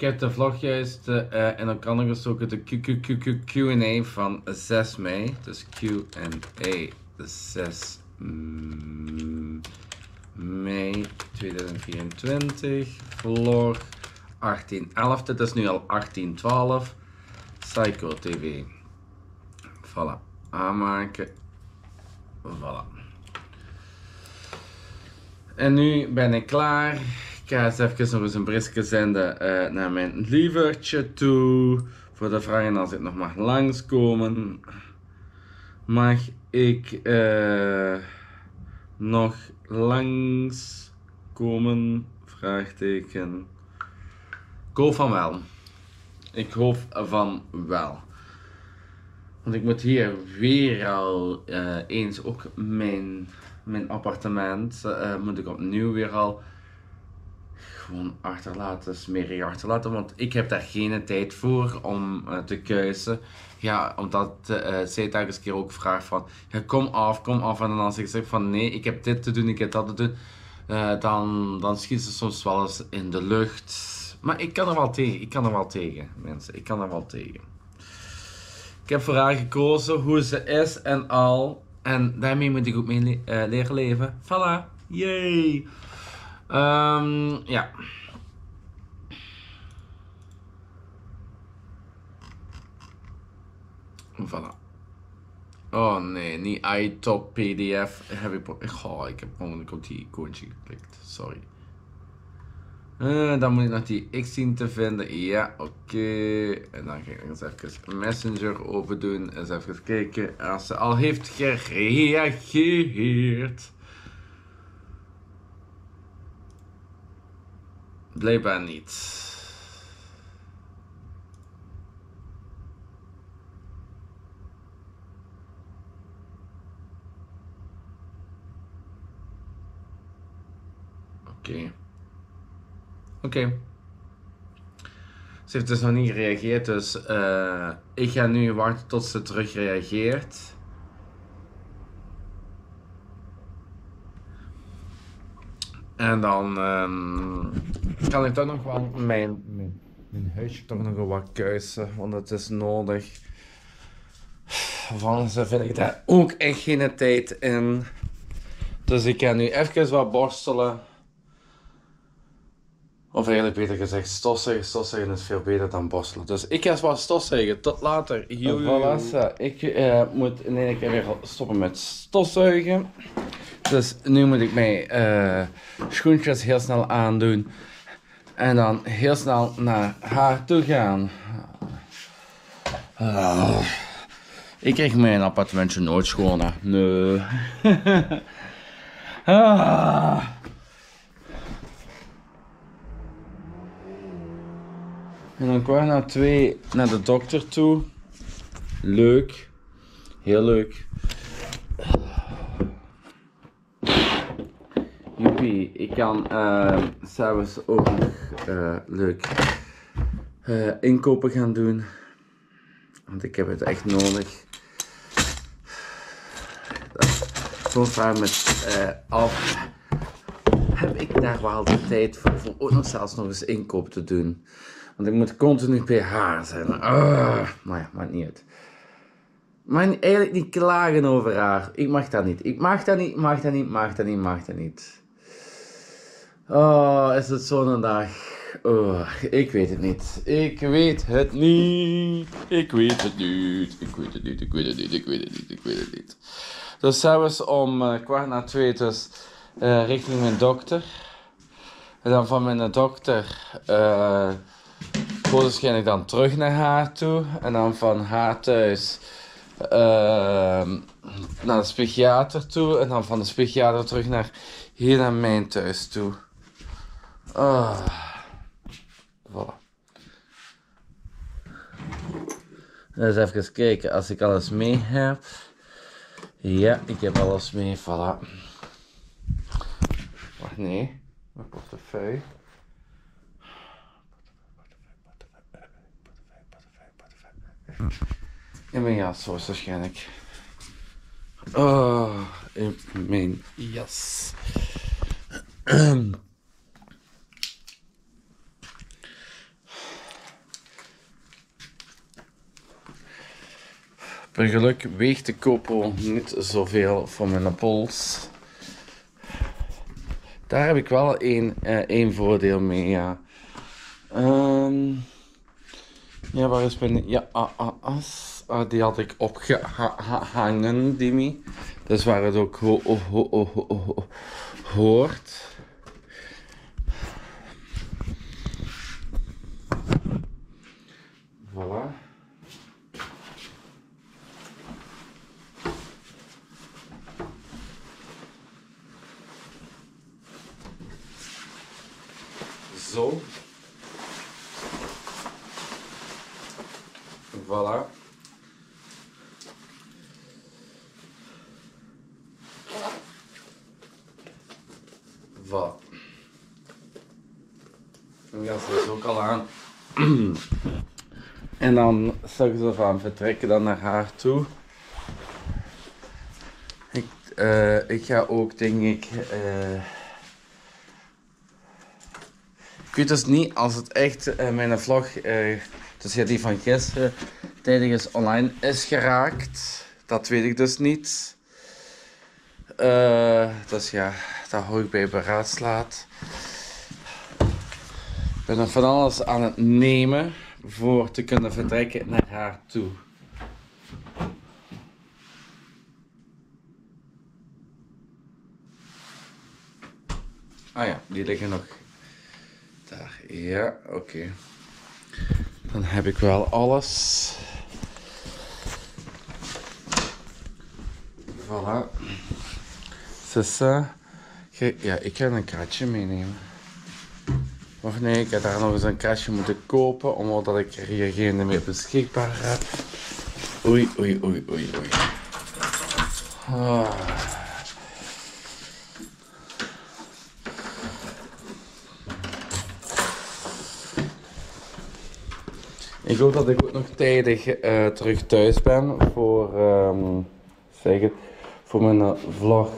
Ik heb de vlog juist uh, in elkaar gestoken, de Q&A van 6 mei. Dus Q&A 6 mei 2024. Vlog 1811, dit is nu al 1812. Psycho TV. Voilà. Aanmaken. Voilà. En nu ben ik klaar. Ga eens even nog eens een berichtje zenden uh, naar mijn lievertje toe. Voor de vragen als ik nog mag langskomen. Mag ik uh, nog langskomen? Vraagteken. Ik hoop van wel. Ik hoop van wel. Want ik moet hier weer al uh, eens ook mijn mijn appartement moet ik opnieuw weer al gewoon achterlaten, smerig achterlaten. Want ik heb daar geen tijd voor om uh, te keuzen. Ja, omdat uh, zij telkens keer ook vraagt van, kom af, kom af. En dan als ik zeg van, nee, ik heb dit te doen, ik heb dat te doen. Dan, dan schiet ze soms wel eens in de lucht. Maar ik kan er wel tegen, ik kan er wel tegen, mensen. Ik kan er wel tegen. Ik heb voor haar gekozen hoe ze is en al. En daarmee moet ik ook mee uh, leren leven. Voilà. Yay. Um, ja. Voilà. Oh nee, niet iTop PDF. Heb ik, oh, ik heb gewoon op die icoontje geklikt. Sorry. Uh, dan moet ik nog die X zien te vinden. Ja, oké. En dan ga ik eens even Messenger open doen. Eens even kijken als ze al heeft gereageerd. Blijkbaar niet. Oké. Oké. Ze heeft dus nog niet gereageerd, dus uh, ik ga nu wachten tot ze terug reageert. En dan um, kan ik toch nog wel mijn, mijn, mijn huisje toch nog wat kuisen, want het is nodig. Van ze vind ik daar ook echt geen tijd in. Dus ik ga nu even wat borstelen. Of eigenlijk beter gezegd, stofzuigen. Stofzuigen is veel beter dan borstelen. Dus ik ga wel stofzuigen. Tot later. Voilà, ik uh, moet in één keer weer stoppen met stofzuigen. Dus nu moet ik mijn uh, schoentjes heel snel aandoen. En dan heel snel naar haar toe gaan. Uh, ik krijg mijn appartementje nooit schoon. Nee. ah. En dan kwam na twee naar de dokter toe. Leuk. Heel leuk. Ik kan uh, s'avonds ook nog uh, leuk uh, inkopen gaan doen. Want ik heb het echt nodig. Zo'n vraag met af. Heb ik daar wel de tijd voor, voor ook nog zelfs nog eens inkoop te doen? Want ik moet continu bij haar zijn. Uh, maar ja, maakt niet uit. Maar eigenlijk niet klagen over haar. Ik mag dat niet. Ik mag dat niet, mag dat niet, mag dat niet, mag dat niet. Oh, is het zo'n dag? Oh, ik weet het niet. Ik weet het niet. Ik weet het niet. Ik weet het niet. Ik weet het niet. Ik weet het niet. Ik weet het niet. Dus zelfs om uh, kwart na twee, dus uh, richting mijn dokter. En dan van mijn dokter. Uh, ik dan terug naar haar toe. En dan van haar thuis naar de psychiater toe. En dan van de psychiater terug naar hier naar mijn thuis toe. Uh, voilà. Dus even kijken als ik alles mee heb. Ja, ik heb alles mee. Voilà. Wacht, nee. Mijn portefeuille. In mijn jas was waarschijnlijk. Oh, in mijn jas. Per geluk weegt de kopo niet zoveel voor mijn pols. Daar heb ik wel één, eh, voordeel mee, ja. Ehm, ja, waar is mijn... Ja, ah, ah, as. Ah, die had ik opgehangen, Dimi. Dus waar het ook ho ho ho ho hoort. Voilà. Zo. Voilà. Voilà. En gas is ook al aan. en dan straks ze van vertrekken dan naar haar toe. Ik, uh, ik ga ook denk ik. Uh, ik weet dus niet als het echt uh, mijn vlog, dus ja, die van gisteren, tijdens online is geraakt. Dat weet ik dus niet. dus ja, daar hoor ik bij beraadslaat. Ben nog van alles aan het nemen voor te kunnen vertrekken naar haar toe. Ah ja, die liggen nog daar. Ja, oké. Dan heb ik wel alles. Voilà. Sissa. Ja, ik ga een kratje meenemen. Of nee, ik heb daar nog eens een kratje moeten kopen, omdat ik er hier geen meer beschikbaar heb. Oei, oei, oei, oei, oei. Ah. Ik hoop dat ik ook nog tijdig uh, terug thuis ben voor, um, zeg het, voor mijn vlog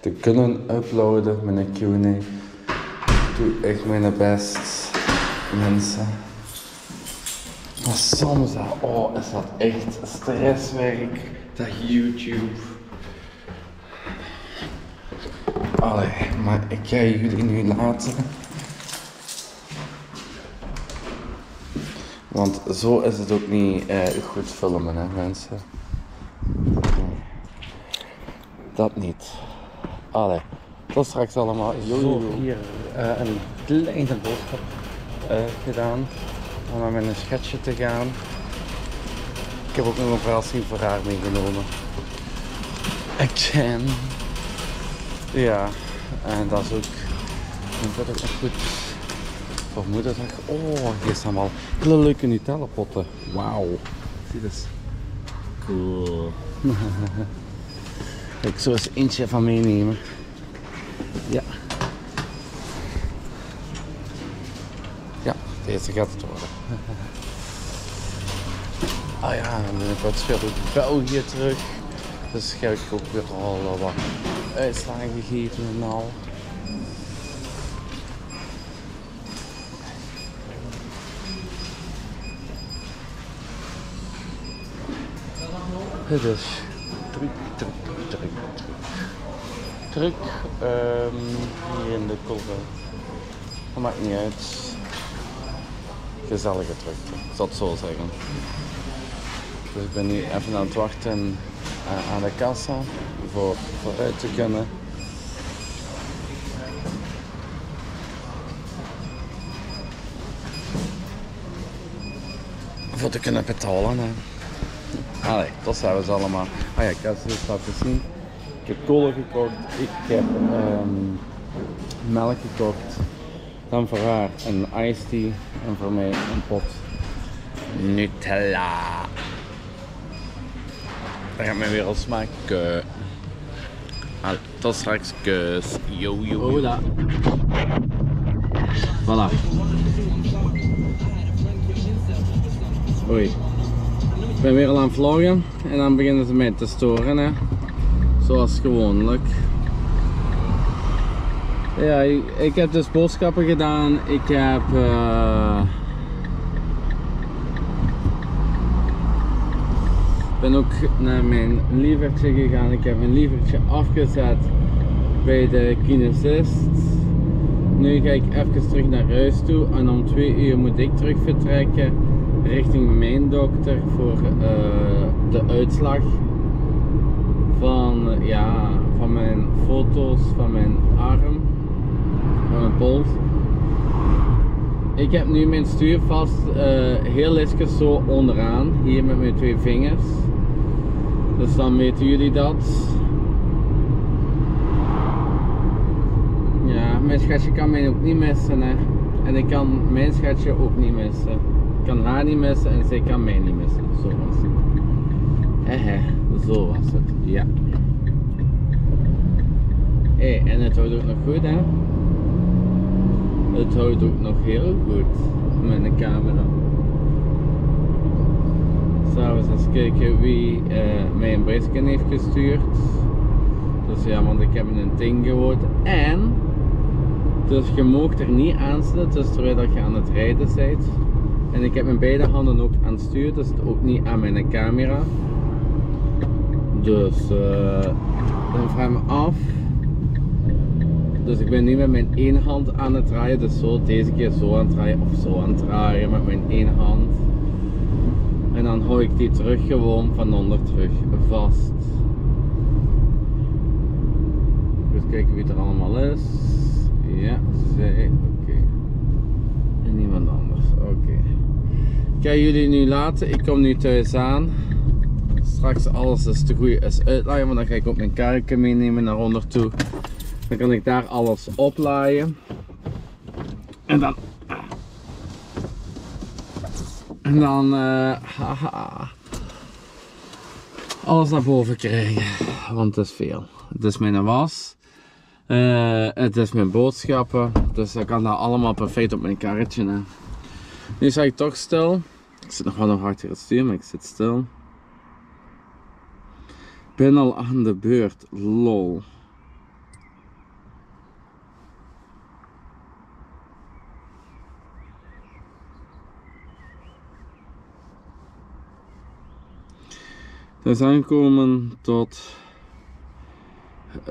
te kunnen uploaden, mijn Q&A. Doe echt mijn best, mensen. Maar soms, oh, is dat echt stresswerk, dat YouTube. Allee, maar ik ga jullie nu laten. Want zo is het ook niet uh, goed filmen, hè, mensen. Dat niet. Allee, tot straks allemaal. Zo, hier uh, een kleine boodschap uh, gedaan. Om naar mijn schetsje te gaan. Ik heb ook nog een verrassing voor haar meegenomen. Again. Ja, en dat is ook. Dat nog goed voor moederdag. Oh, hier staan wel hele leuke Nutella potten. Wauw. Zie eens. Cool. Ik zou eens eentje van meenemen. Ja. Ja, deze gaat het worden. Ah ja, en binnenkort speelt ook België terug. Dus ga ik ook weer al wat uitslagen geven en al. Het is Druk um, hier in de kolven. Dat maakt niet uit. Gezellige drukte, ik zal het zo zeggen. Dus ik ben nu even aan het wachten uh, aan de kassa voor vooruit te kunnen. Voor te kunnen betalen. Hè. Allee, dat zijn we allemaal. Ah ja, ik ga het eens laten zien. Ik heb kolen gekocht, ik heb um, melk gekocht. Dan voor haar een iced tea en voor mij een pot Nutella. Dat gaat mij weer al smaken. Allee, tot straks, kus. Yo, yo, yo. Hola. Voilà. Oei. Ik ben weer al aan het vloggen en dan beginnen ze mij te storen. Hè. Zoals gewoonlijk. Ja, ik, heb dus boodschappen gedaan. Ik heb... Ik ben ook naar mijn lievertje gegaan. Ik heb mijn lievertje afgezet bij de kinesist. Nu ga ik even terug naar huis toe en om twee uur moet ik terug vertrekken richting mijn dokter voor uh, de uitslag van, ja, van mijn foto's van mijn arm, van mijn pols. Ik heb nu mijn stuur vast uh, heel lichtjes zo onderaan, hier met mijn twee vingers. Dus dan weten jullie dat. Ja, mijn schatje kan mij ook niet missen hè. En ik kan mijn schatje ook niet missen. Ik kan haar niet missen en zij kan mij niet missen. Zo was het. Zo was het. Ja. Hey, en het houdt ook nog goed hè. Het houdt ook nog heel goed met de camera. S'avonds eens kijken wie uh, mij een berichtje heeft gestuurd. Dus ja, want ik heb een ding gehoord. En, dus je moogt er niet aan dus terwijl dat je aan het rijden bent. En ik heb mijn beide handen ook aan het stuur, dus het ook niet aan mijn camera. Dus, uh, dan vraag ik me af dus ik ben nu met mijn één hand aan het draaien. Dus zo deze keer zo aan het draaien of zo aan het draaien met mijn één hand. En dan hou ik die terug gewoon van onder terug vast. Even kijken wie er allemaal is. Ja, zij. Oké. En niemand anders. Oké. Ik ga jullie nu laten. Ik kom nu thuis aan. Straks alles is te goed is uitlaaien. Maar dan ga ik ook mijn karretje meenemen naar onder toe. Dan kan ik daar alles oplaaien. En dan... En dan... Haha, alles naar boven krijgen. Want het is veel. Het is mijn was. Uh, het is mijn boodschappen. Dus dat kan daar allemaal perfect op mijn karretje. Hè. Nu sta ik toch stil. Ik zit nog wel nog achter het stuur, maar ik zit stil. Ben al aan de beurt. Lol. Dat is aankomen tot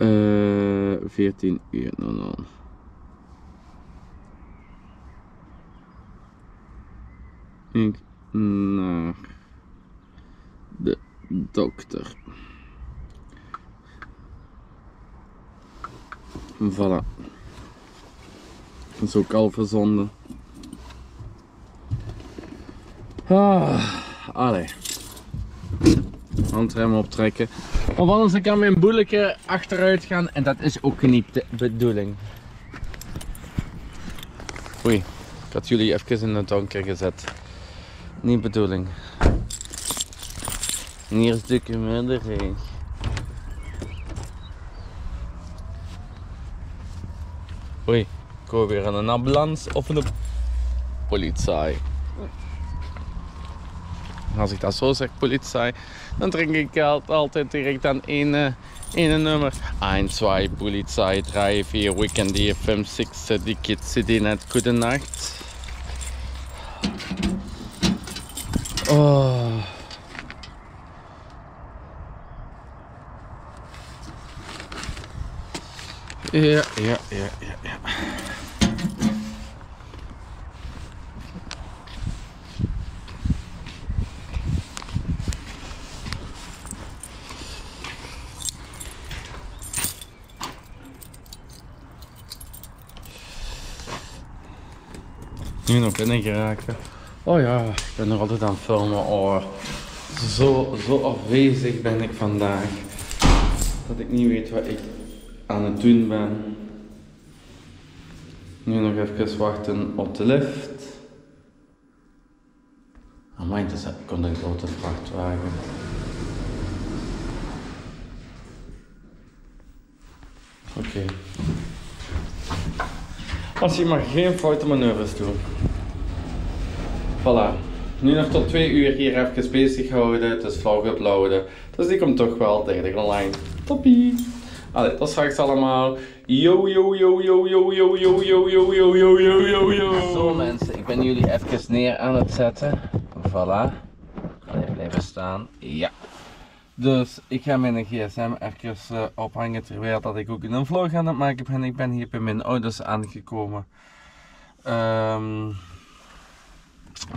uh, eh, 14 uur. No, no. Ik naar de dokter. Voilà. Dat is ook al verzonden. Ah, allee handrem optrekken. Of anders kan mijn boeleke achteruit gaan en dat is ook niet de bedoeling. Oei, ik had jullie even in het donker gezet. Niet bedoeling. Hier is de regen. Oei, ik hoor weer een ambulance of een politie. Als ik dat zo zeg, politie, dan drink ik altijd direct aan één, één nummer. 1, 2, politie, 3, 4, weekend, 5, 6, die kids die net goede nacht. Oh. Ja, ja, ja, ja, ja. nu nog binnen geraken. Oh ja, ik ben er altijd aan het filmen. Oh, zo, zo afwezig ben ik vandaag. Dat ik niet weet wat ik aan het doen ben. Nu nog even wachten op de lift. Amai, dat komt een grote vrachtwagen. Oké. Als je maar geen foute manoeuvres doet. Voilà. Nu nog tot twee uur hier even bezig houden. Het is vlog uploaden. Dus die komt toch wel tijdig online. Toppie. Allee, dat straks allemaal. Yo, yo, yo, yo, yo, yo, yo, yo, yo, yo, yo, yo, yo. Zo mensen, ik ben jullie even neer aan het zetten. Voilà. Allee, blijven staan. Ja. Dus ik ga mijn gsm uh, ophangen terwijl dat ik ook een vlog aan het maken ben. Ik ben hier bij mijn ouders aangekomen. Um,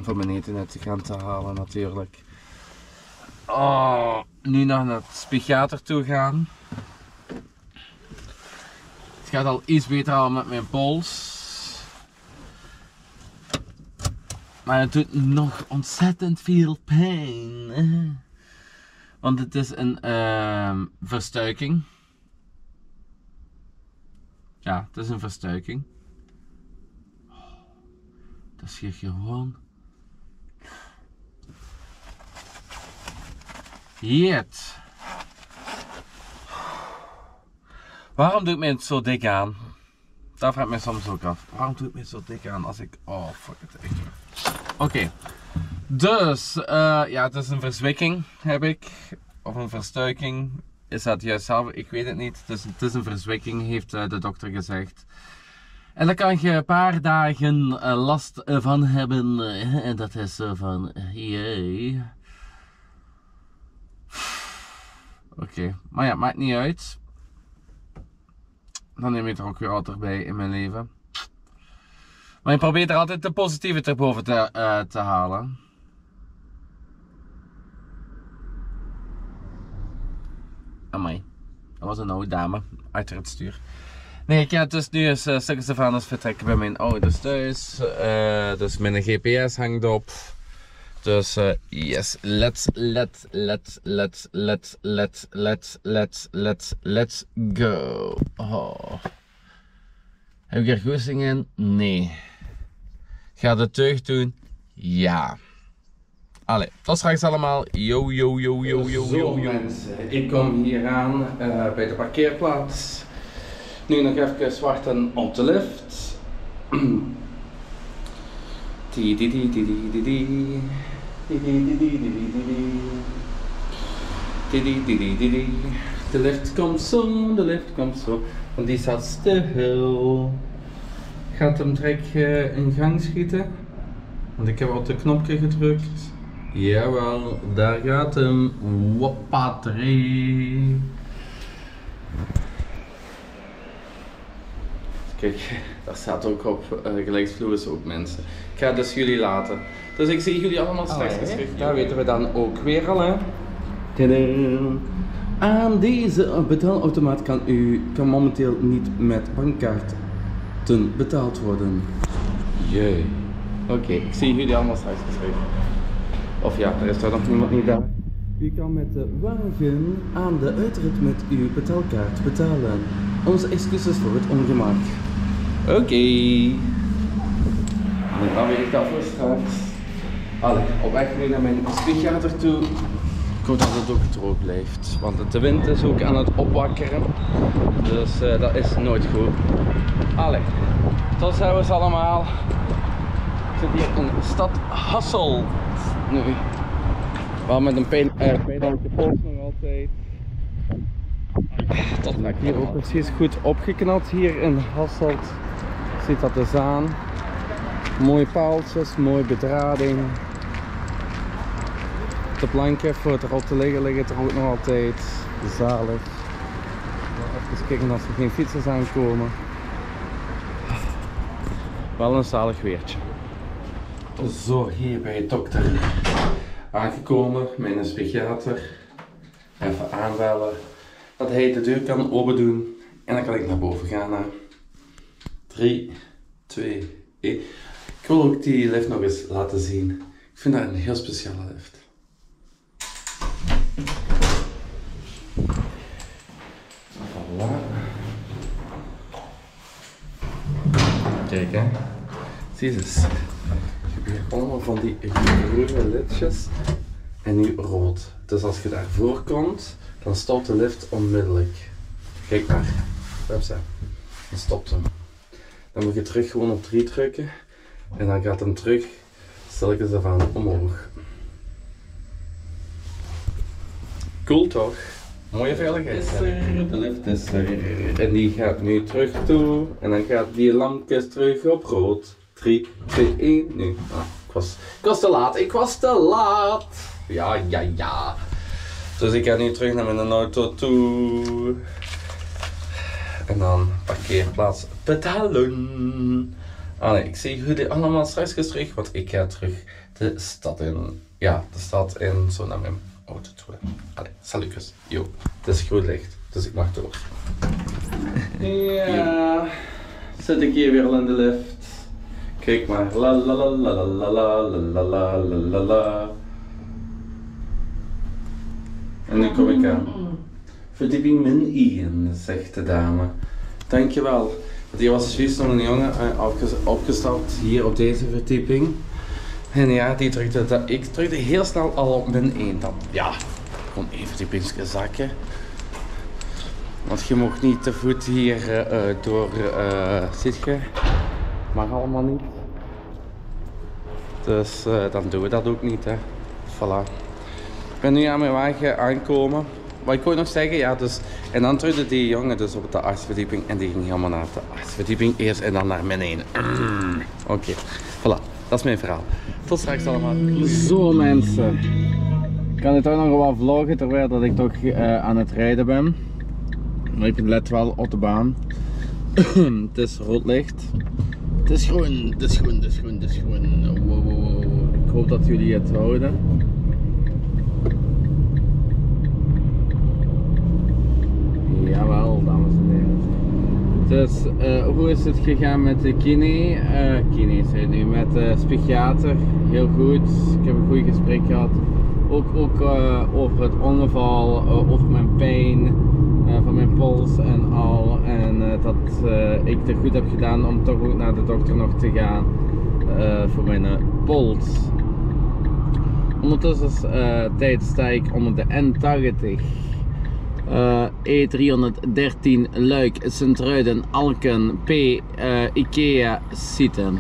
om mijn eten net te gaan te halen natuurlijk. Oh, nu naar het psychiater toe gaan. Het gaat al iets beter al met mijn pols. Maar het doet nog ontzettend veel pijn. Want het is een uh, verstuiking. Ja, het is een verstuiking. Dat is hier gewoon. Jeet. Waarom doet mij het zo dik aan? Daar vraag ik me soms ook af. Waarom doet het me zo dik aan als ik... Oh, fuck it. Echt. Oké. Dus, uh, ja, het is een verzwikking, heb ik. Of een verstuiking. Is dat juist zelf? Ik weet het niet. Het is, het is een verzwikking, heeft uh, de dokter gezegd. En daar kan je een paar dagen uh, last van hebben. en dat is zo van, jee. Oké, maar ja, maakt niet uit. Dan neem je er ook weer altijd bij in mijn leven. Maar je probeert er altijd de positieve te, uh, te halen. Amai. Dat was een oude dame achter het stuur. Nee, ik ga dus nu eens uh, stukken Stefanus vertrekken bij mijn ouders thuis. Uh, dus mijn GPS hangt op. Dus yes, let's, let, let, let, let, let, let, let, let, let's go. Oh. Heb ik er goesting in? Nee. Ga de teug doen? Ja. Allee, tot straks allemaal. Yo, yo, yo, yo, yo, yo, yo. mensen, ik kom hier aan uh, bij de parkeerplaats. Nu nog even wachten op de lift. di, di, di, di, di, di. De lift komt zo, de lift komt zo. Want die staat stil. Gaat hem direct uh, in gang schieten. Want ik heb op de knopje gedrukt. Jawel, daar gaat hem. Wappatree. Kijk, daar staat ook op uh, gelijksvloers ook mensen. Ik ga dus jullie laten. Dus ik zie jullie allemaal straks oh, terug. Daar weten we dan ook weer al hè. Aan deze betaalautomaat kan u kan momenteel niet met bankkaarten betaald worden. Jee. Oké, ik zie jullie allemaal straks terug. Of ja, er is toch nog niemand niet daar. U kan met de wagen aan de uitrit met uw betaalkaart betalen. Onze excuses voor het ongemak. Oké. Okay. Dan weet ik dat voor straks. Allee, op weg nu naar mijn psychiater toe. Ik hoop dat het ook droog blijft. Want de wind is ook aan het opwakkeren. Dus uh, dat is nooit goed. Allee, tot ziens allemaal. Ik zit hier in stad Hassel. Nu. Wel met een pijn, uh, pijnlijke pols nog altijd. Ben ik hier ook precies goed opgeknapt hier in Hasselt. Ziet dat eens aan. Mooie paaltjes, mooie bedrading. De planken voor het erop te liggen liggen er ook nog altijd. Zalig. Even kijken of er geen fietsers aankomen. Wel een zalig weertje. Zo, hier bij dokter aangekomen, mijn psychiater. Even aanbellen dat hij de deur kan open doen en dan kan ik naar boven gaan. 3, 2, 1. Ik wil ook die lift nog eens laten zien. Ik vind dat een heel speciale lift. Voilà. Kijk hè. Zie eens. Je hebt hier allemaal van die groene lidjes en nu rood. Dus als je daarvoor komt, dan stopt de lift onmiddellijk. Kijk maar. Website. Dan stopt hem. Dan moet je terug gewoon op 3 drukken. En dan gaat hem terug stilletjes ervan omhoog. Cool toch? Mooie veiligheid. Is er, de lift is er. En die gaat nu terug toe. En dan gaat die lampjes terug op rood. 3, 2, 1, nu. Ah, ik, was, ik was te laat, ik was te laat. Ja, ja, ja. Dus ik ga nu terug naar mijn auto toe. En dan parkeerplaats betalen. Ah nee, ik zie jullie allemaal straks terug, want ik ga terug de stad in. Ja, de stad in, zo naar mijn auto toe. Allee. Jo, het is groen licht, dus ik mag door. Ja, zit ik hier weer al in de lift. Kijk maar, la la la la la la la la la la la. En nu kom ik aan. Verdieping min 1, zegt de dame. Dankjewel. Hier was juist nog een jongen eh, opges- opgestapt hier op deze verdieping. En ja, die drukte dat. Ik drukte heel snel al op min 1 dan. Ja, gewoon één verdiepingske zakken. Want je mocht niet te voet hier eh, eh, door uh, ziet je. Mag allemaal niet. Dus dan doen we dat ook niet hè. Voilà. Ik ben nu aan mijn wagen aankomen. Wat ik wou nog zeggen, ja, dus. En dan drukte die jongen dus op de achtste verdieping en die ging helemaal naar de achtste verdieping eerst en dan naar min 1. Oké, voilà. Dat is mijn verhaal. Tot straks allemaal. Zo mensen. Kan ik toch nog wat vloggen terwijl dat ik toch eh, aan het rijden ben. Maar ik let wel op de baan. het is rood licht. Het is groen, het is groen, het is groen, het is groen. Wow, wow, wow. Ik hoop dat jullie het houden. Jawel, dames en heren. Dus eh, hoe is het gegaan met de kine? eh kine zei ik nu, met de psychiater. Heel goed. Ik heb een goed gesprek gehad. Ook, ook eh, over het ongeval, eh, over mijn pijn eh, van mijn pols en al. En eh, dat eh, ik er goed heb gedaan om toch ook naar de dokter nog te gaan eh, voor mijn eh, pols. Ondertussen is eh, tijd ik onder de N80. Eh, E313 Luik, Sint-Truiden, Alken, P, eh, Ikea, Sieten.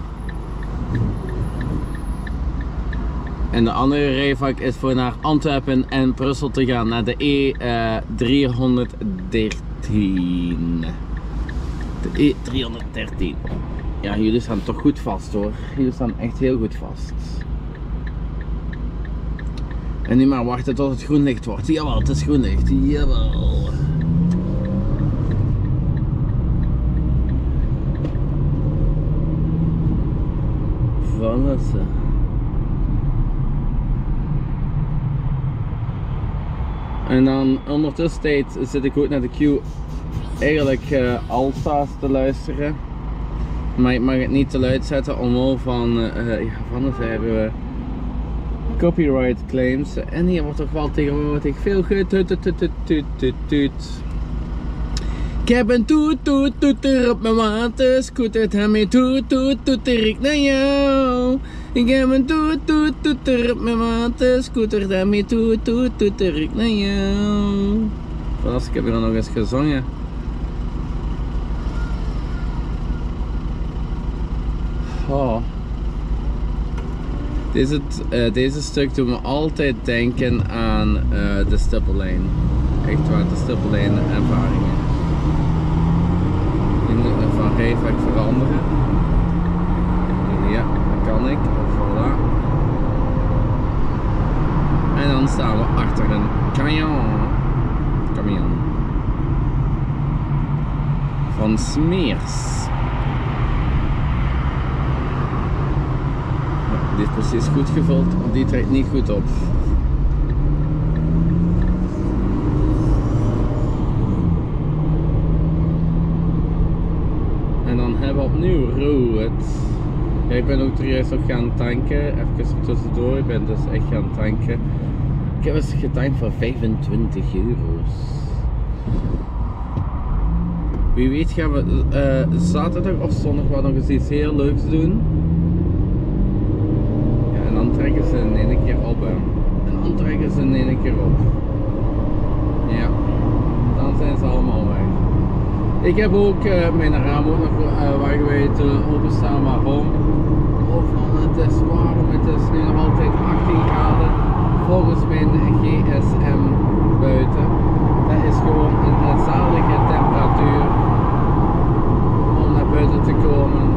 En de andere rijvak is voor naar Antwerpen en Brussel te gaan, naar de E313. de E313. Ja, jullie staan toch goed vast hoor. Jullie staan echt heel goed vast. En nu maar wachten tot het groen licht wordt. Jawel, het is groen licht. Jawel. Voilà ze. En dan ondertussen zit ik ook naar de queue eigenlijk eh Alta's te luisteren. Maar ik mag het niet te luid zetten omwille van, eh ja, van hebben we copyright claims. En hier wordt toch wel tegenwoordig veel getut. Ik heb een toet toet toeter op mijn waterscooter, daarmee toet toet toeter ik naar jou. Ik heb een toet toet toeter op mijn waterscooter, daarmee toet toet toeter ik naar jou. Wat ik heb er nog eens gezongen. Oh. Deze, uh, deze stuk doet me altijd denken aan uh, de stippellijn. Echt waar, de stippellijn ervaringen. Die moet ik van rijvak veranderen. Ja, dat kan ik. Voilà. En dan staan we achter een camion. Camion. Van Smeers. Die is precies goed gevuld, want die trekt niet goed op. En dan hebben we opnieuw rood. Ja, ik ben ook serieus nog gaan tanken, even tussendoor, ik ben dus echt gaan tanken. Ik heb eens getankt voor 25 euro's. Wie weet gaan we uh, zaterdag of zondag wel nog eens iets heel leuks doen ze in één keer op. Hè. En dan trekken ze in één keer op. Ja, dan zijn ze allemaal weg. Ik heb ook uh, mijn raam ook nog uh, openstaan. Waarom? Van het is warm. Het is nu nog altijd 18 graden. Volgens mijn GSM buiten. Dat is gewoon een zalige temperatuur om naar buiten te komen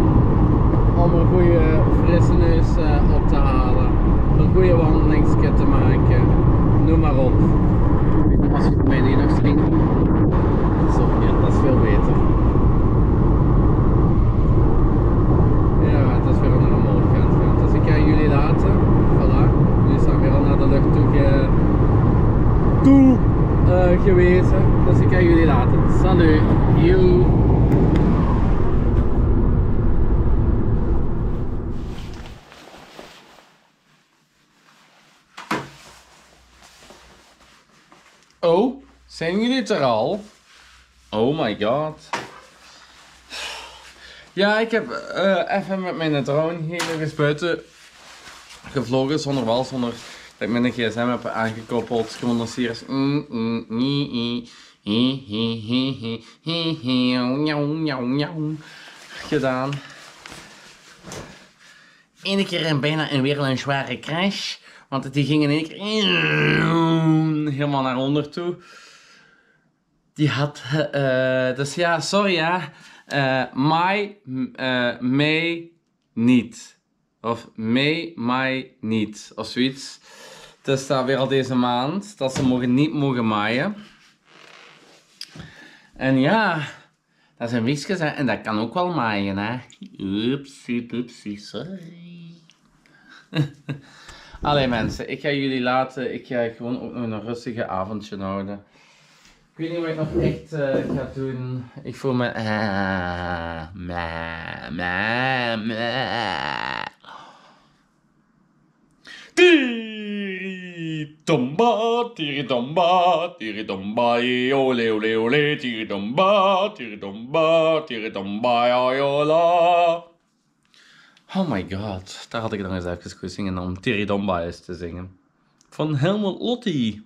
om een goede frisse neus op te halen, goede wandelingske te maken. Noem maar op. Als je mij die nog. Zo, ja, dat is veel beter. Ja, het is weer naar omhoog gaan. Dus ik ga jullie laten. Voilà. Jullie zijn weer al naar de lucht toe, ge... toe uh, gewezen. Dus ik ga jullie laten. Salut. You. Jullie er al? Oh my god. Ja, ik heb eh, even met mijn drone hier nog eens buiten gevlogen zonder wal, zonder dat ik mijn gsm heb aangekoppeld. Is gedaan. Eén keer en bijna een weer een zware crash. Want die ging in één keer helemaal naar onder toe. Die had, uh, dus ja, sorry ja. Uh, mei, uh, mei niet. Of mei, mei niet. Of zoiets. Het staat weer al deze maand dat ze mogen, niet mogen maaien. En ja, dat is een wiksje en dat kan ook wel maaien, hè. Oepsie, oepsie, sorry. Allee mensen, ik ga jullie laten. Ik ga gewoon ook nog een rustige avondje houden. Ik weet niet wat ik nog echt uh, ga doen. Ik voel me... Uh, meh, meh, meh. Tiritomba, tiritomba, tiritomba, ole ole ole, tiritomba, tiritomba, tiritomba, yola. Oh my god, daar had ik dan eens even gezingen om Tiridomba eens te zingen. Van Helmut Lotti,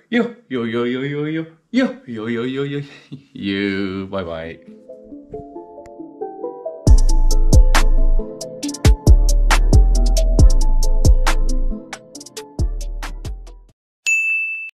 yo yo yo yo yo yo Yo, yo, yo, yo, yo, yo. Bye bye.